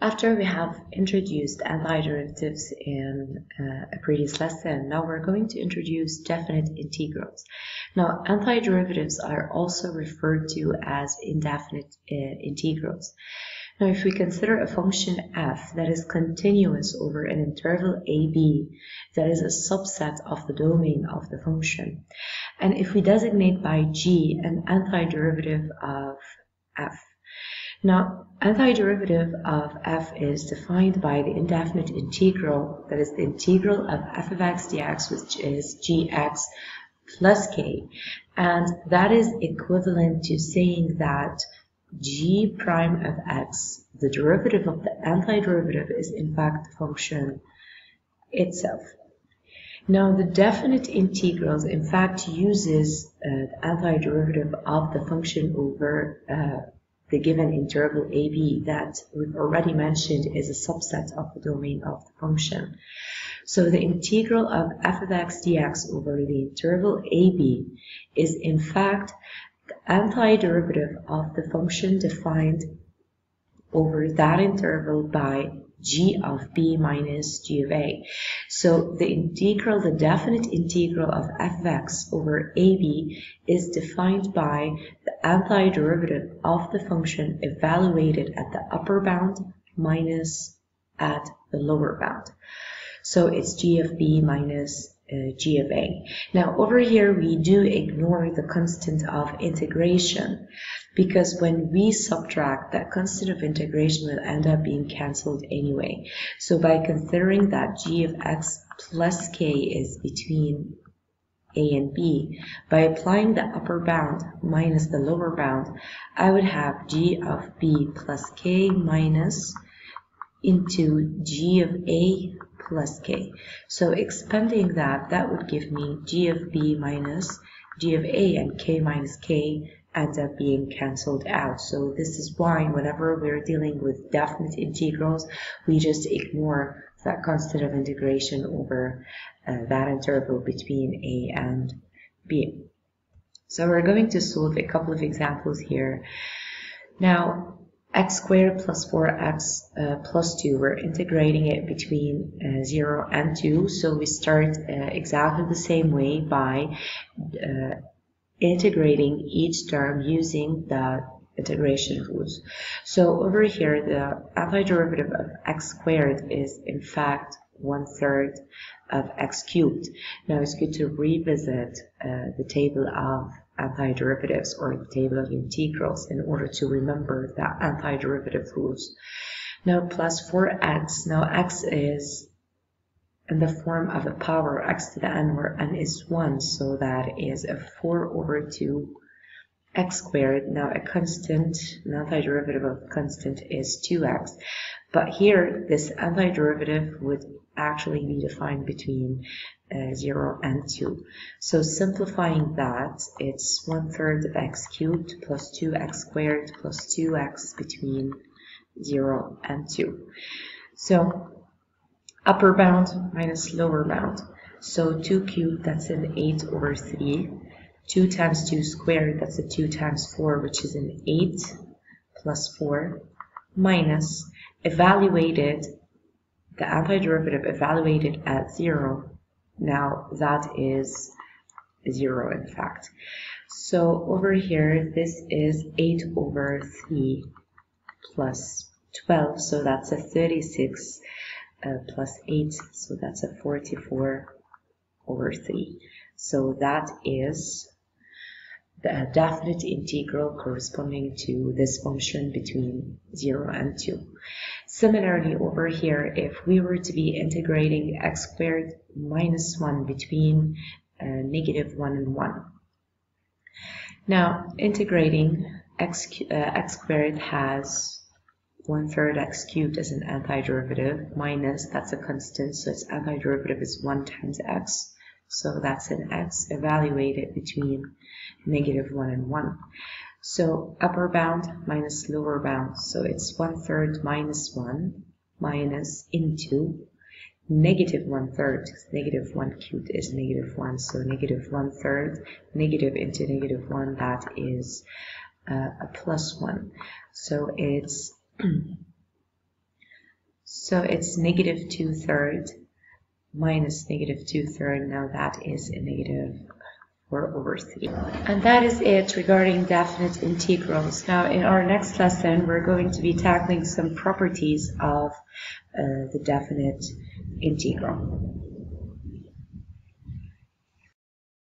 After we have introduced antiderivatives in uh, a previous lesson, now we're going to introduce definite integrals. Now, antiderivatives are also referred to as indefinite uh, integrals. Now, if we consider a function f that is continuous over an interval ab that is a subset of the domain of the function, and if we designate by g an antiderivative of f, now, antiderivative of f is defined by the indefinite integral, that is the integral of f of x dx, which is gx plus k, and that is equivalent to saying that g prime of x, the derivative of the antiderivative, is in fact the function itself. Now, the definite integrals in fact uses uh, the antiderivative of the function over uh, the given interval AB that we've already mentioned is a subset of the domain of the function. So the integral of f of x dx over the interval AB is in fact the antiderivative of the function defined over that interval by g of b minus g of a. So the integral, the definite integral of f x over ab is defined by the antiderivative of the function evaluated at the upper bound minus at the lower bound. So it's g of b minus uh, g of a. Now over here we do ignore the constant of integration because when we subtract that constant of integration will end up being cancelled anyway. So by considering that g of x plus k is between a and b, by applying the upper bound minus the lower bound, I would have g of b plus k minus into g of a plus k. So expanding that, that would give me g of b minus g of a and k minus k ends up being cancelled out. So this is why whenever we're dealing with definite integrals, we just ignore that constant of integration over uh, that interval between a and b. So we're going to solve a couple of examples here. Now, x squared plus 4x uh, plus 2. We're integrating it between uh, 0 and 2. So we start uh, exactly the same way by integrating each term using the integration rules. So over here, the antiderivative of x squared is in fact one third of x cubed. Now it's good to revisit uh, the table of antiderivatives or the table of integrals in order to remember the antiderivative rules. Now plus 4x, now x is in the form of a power x to the n where n is 1, so that is a 4 over 2 x squared. Now a constant, an antiderivative of constant is 2x. But here, this antiderivative would actually be defined between uh, 0 and 2. So simplifying that, it's 1 third of x cubed plus 2x squared plus 2x between 0 and 2. So upper bound minus lower bound. So 2 cubed, that's an 8 over 3. 2 times 2 squared, that's a 2 times 4, which is an 8 plus 4 minus evaluated, the antiderivative evaluated at 0 now that is zero in fact. So over here, this is 8 over 3 plus 12, so that's a 36 uh, plus 8, so that's a 44 over 3. So that is the definite integral corresponding to this function between 0 and 2. Similarly, over here, if we were to be integrating x squared minus 1 between uh, negative 1 and 1. Now, integrating x, uh, x squared has 1 third x cubed as an antiderivative minus, that's a constant, so its antiderivative is 1 times x. So that's an x evaluated between negative 1 and 1. So upper bound minus lower bound. So it's one third minus one minus into negative one third. Negative one cubed is negative one. So negative one third, negative into negative one, that is uh, a plus one. So it's So it's negative 2 thirds minus negative 2 thirds. Now that is a negative 4 over 3. And that is it regarding definite integrals. Now in our next lesson we're going to be tackling some properties of uh, the definite integral.